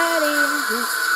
Allez,